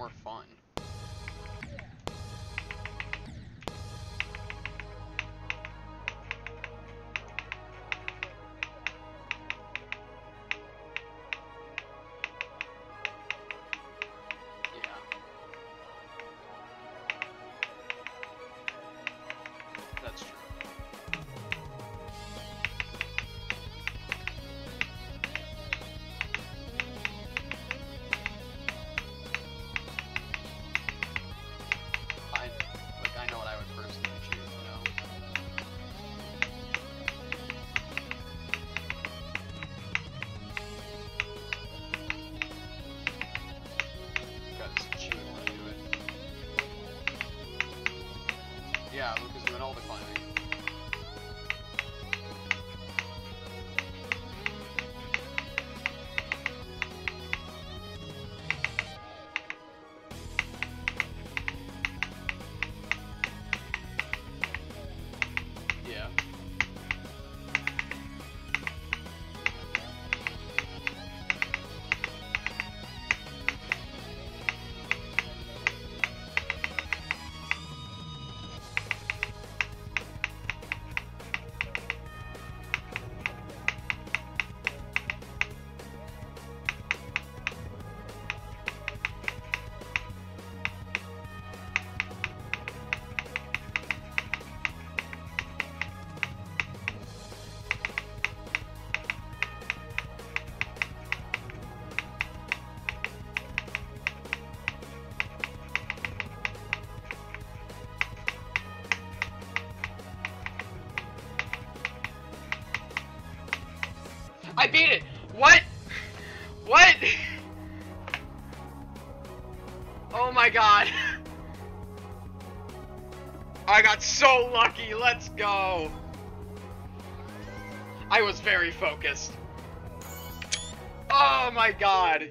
more fun. Yeah, Luca's doing all the climbing. I beat it! What? What? Oh my god. I got so lucky, let's go! I was very focused. Oh my god.